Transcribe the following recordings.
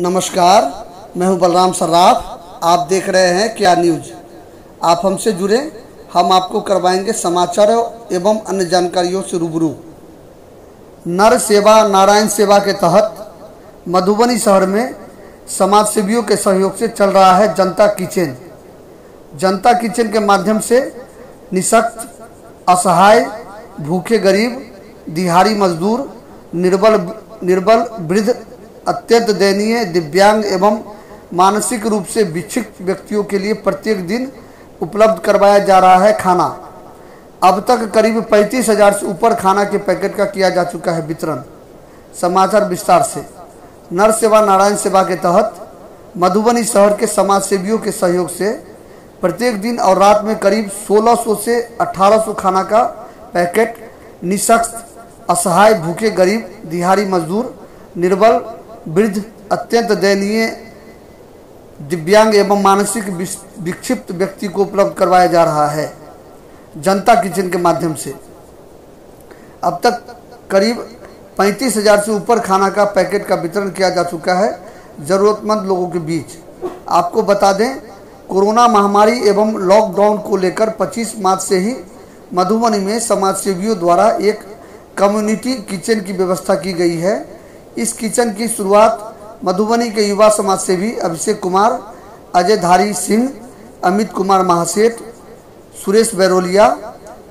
नमस्कार, मैं हूँ बलराम सर्राफ। आप देख रहे हैं क्या न्यूज़? आप हमसे जुड़े, हम आपको करवाएँगे समाचार एवं अन्य जानकारियों से रूबरू। नर सेवा, नारायण सेवा के तहत मधुबनी शहर में समाज सेवियों के सहयोग से चल रहा है जनता किचन। जनता किचन के माध्यम से निशक्त, असहाय, भूखे गरीब, दिहाड़ी मजदूर, निर्बल निर्बल वृद्ध अत्यंत दयनीय, दिव्यांग एवं मानसिक रूप से विक्षिप्त व्यक्तियों के लिए प्रत्येक दिन उपलब्ध करवाया जा रहा है खाना। अब तक करीब पैंतीस हज़ार से ऊपर खाना के पैकेट का किया जा चुका है वितरण। समाचार विस्तार से। नर सेवा नारायण सेवा के तहत मधुबनी शहर के समाज सेवियों के सहयोग से प्रत्येक दिन और रात में करीब 1600 से 1800 खाना का पैकेट निशक्त, असहाय, भूखे, गरीब, दिहाड़ी मजदूर, निर्बल वृद्ध अत्यंत दयनीय, दिव्यांग एवं मानसिक विक्षिप्त व्यक्ति को उपलब्ध करवाया जा रहा है, जनता किचन के माध्यम से। अब तक करीब पैंतीस हज़ार से ऊपर खाना का पैकेट का वितरण किया जा चुका है, ज़रूरतमंद लोगों के बीच। आपको बता दें, कोरोना महामारी एवं लॉकडाउन को लेकर 25 मार्च से ही मधुबनी में समाज सेवियों द्वारा एक कम्युनिटी किचन की व्यवस्था की गई है। इस किचन की शुरुआत मधुबनी के युवा समाज सेवी अभिषेक कुमार अजय धारी सिंह, अमित कुमार महासेठ, सुरेश बैरोलिया,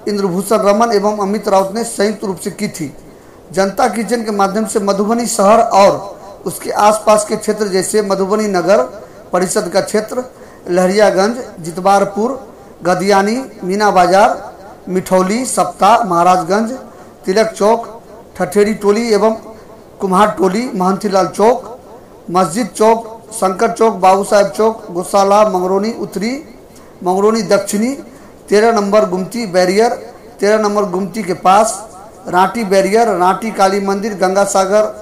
इंद्रभूषण रमन एवं अमित राउत ने संयुक्त रूप से की थी। जनता किचन के माध्यम से मधुबनी शहर और उसके आसपास के क्षेत्र जैसे मधुबनी नगर परिषद का क्षेत्र, लहरियागंज, जितवारपुर, गदियानी, मीना बाज़ार, मिठौली सप्ताह महाराजगंज, तिलक चौक, ठठेरी टोली एवं कुम्हार टोली महंतीलाल चौक, मस्जिद चौक, शंकर चौक, बाबू साहेब चौक गोसाला मंगरोनी उत्तरी, मंगरोनी दक्षिणी, तेरह नंबर गुमती बैरियर, तेरह नंबर गुमती के पास, रांटी बैरियर, रांटी काली मंदिर, Ganga Sagar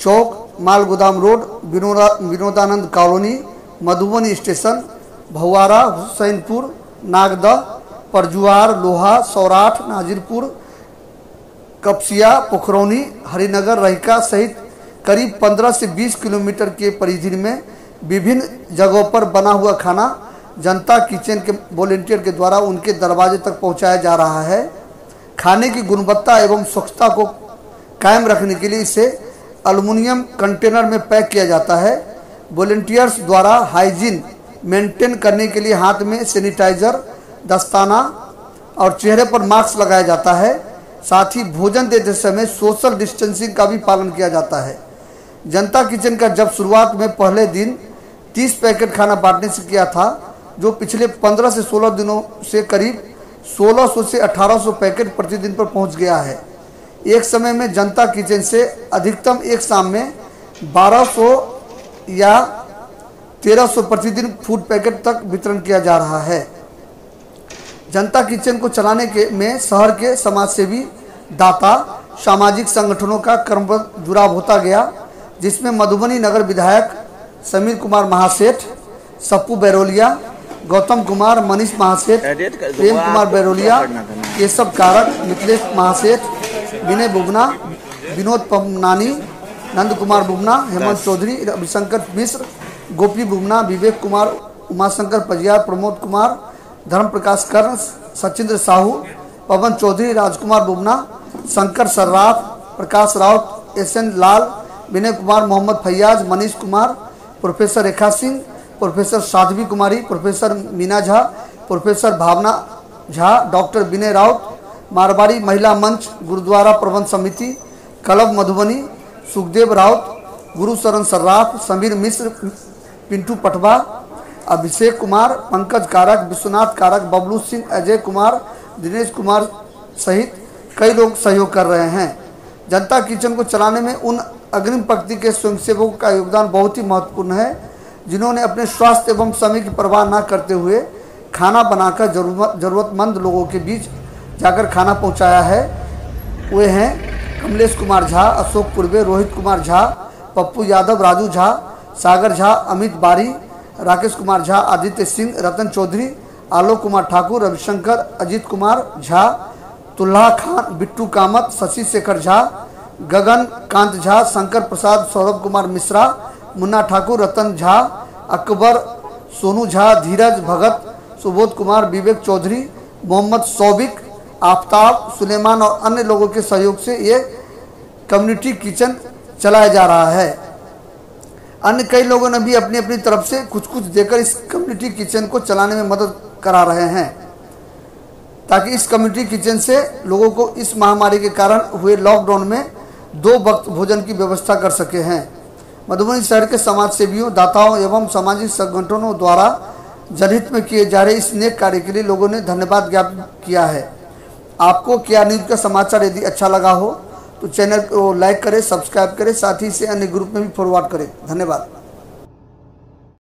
Chowk Mal Godam road, Vinoda, Vinodanand colony, Madhubani station, Bhawara, Hussainpur Nagdah Parjuar, Loha, Saurath, Nazirpur Kapasia, Pokhrauni, Harinagar, Rahika सहित करीब 15 से 20 किलोमीटर के परिधि में विभिन्न जगहों पर बना हुआ खाना जनता किचन के वॉलेंटियर के द्वारा उनके दरवाजे तक पहुँचाया जा रहा है। खाने की गुणवत्ता एवं स्वच्छता को कायम रखने के लिए इसे अल्मुनियम कंटेनर में पैक किया जाता है। वॉलेंटियर्स द्वारा हाइजीन मेंटेन करने के लिए हाथ में सैनिटाइजर, दस्ताना और चेहरे पर मास्क लगाया जाता है। साथ ही भोजन देते समय सोशल डिस्टेंसिंग का भी पालन किया जाता है। जनता किचन का जब शुरुआत में पहले दिन 30 पैकेट खाना बांटने से किया था, जो पिछले 15 से 16 दिनों से करीब 1600 से 1800 पैकेट प्रतिदिन पर पहुँच गया है। एक समय में जनता किचन से अधिकतम एक शाम में 1200 या 1300 प्रतिदिन फ़ूड पैकेट तक वितरण किया जा रहा है। जनता किचन को चलाने के में शहर के समाजसेवी दाता सामाजिक संगठनों का कर्म जुड़ाव होता गया जिसमें मधुबनी नगर विधायक समीर कुमार महासेठ सप्पू बैरोलिया गौतम कुमार मनीष महासेठ प्रेम कुमार बैरोलिया केशव कारक मिथिलेश महासेठ विनय बुबना विनोद पमनानी नंद कुमार बुबना हेमंत चौधरी रविशंकर मिश्र गोपी Bubna Vivek Kumar Umashankar Pajiyar Pramod Kumar Dharm Prakash Karn, Sachindra Sahu, Pawan Chaudhary, Rajkumar Bubna Shankar Sarraf, Prakash Raut, S N Lal, Vinay Kumar, Mohammad Faiyaz, Manish Kumar, professor Rekha Singh, professor Sadhvi Kumari, professor Meena Jha, professor Bhawna Jha, doctor Vinay Raut, Marwari Mahila Manch, gurdwara प्रबंध Samiti club Madhubani, Sukhdev Raut, गुरु शरण सर्राफ, समीर मिश्र, पिंटू पटवा अभिषेक कुमार, पंकज कारक, विश्वनाथ कारक, बबलू सिंह, अजय कुमार, दिनेश कुमार सहित कई लोग सहयोग कर रहे हैं। जनता किचन को चलाने में उन अग्रिम पंक्ति के स्वयंसेवकों का योगदान बहुत ही महत्वपूर्ण है, जिन्होंने अपने स्वास्थ्य एवं समय की परवाह न करते हुए खाना बनाकर ज़रूरत जरूरतमंद लोगों के बीच जाकर खाना पहुँचाया है। वे हैं कमलेश कुमार झा, अशोक पूर्वे रोहित कुमार झा, पप्पू यादव, राजू झा, सागर झा, अमित बारी राकेश कुमार झा, आदित्य सिंह, रतन चौधरी, आलोक कुमार ठाकुर, रविशंकर, अजीत कुमार झा, तुल्हा खान, बिट्टू कामत, शशि शेखर झा, गगन कांत झा, शंकर प्रसाद, सौरभ कुमार मिश्रा, मुन्ना ठाकुर, रतन झा, अकबर, सोनू झा, धीरज भगत, सुबोध कुमार, विवेक चौधरी, मोहम्मद सौबिक, आफ्ताब, सुलेमान और अन्य लोगों के सहयोग से ये कम्युनिटी किचन चलाया जा रहा है। अन्य कई लोगों ने भी अपनी अपनी तरफ़ से कुछ कुछ देकर इस कम्युनिटी किचन को चलाने में मदद करा रहे हैं। ताकि इस कम्युनिटी किचन से लोगों को इस महामारी के कारण हुए लॉकडाउन में दो वक्त भोजन की व्यवस्था कर सके हैं। मधुबनी शहर के समाज सेवियों दाताओं एवं सामाजिक संगठनों द्वारा जनहित में किए जा रहे इस नेक कार्य के लिए लोगों ने धन्यवाद ज्ञापन किया है। आपको क्या न्यूज़ का समाचार यदि अच्छा लगा हो तो चैनल को लाइक करें, सब्सक्राइब करें, साथ ही से अन्य ग्रुप में भी फॉरवर्ड करें। धन्यवाद।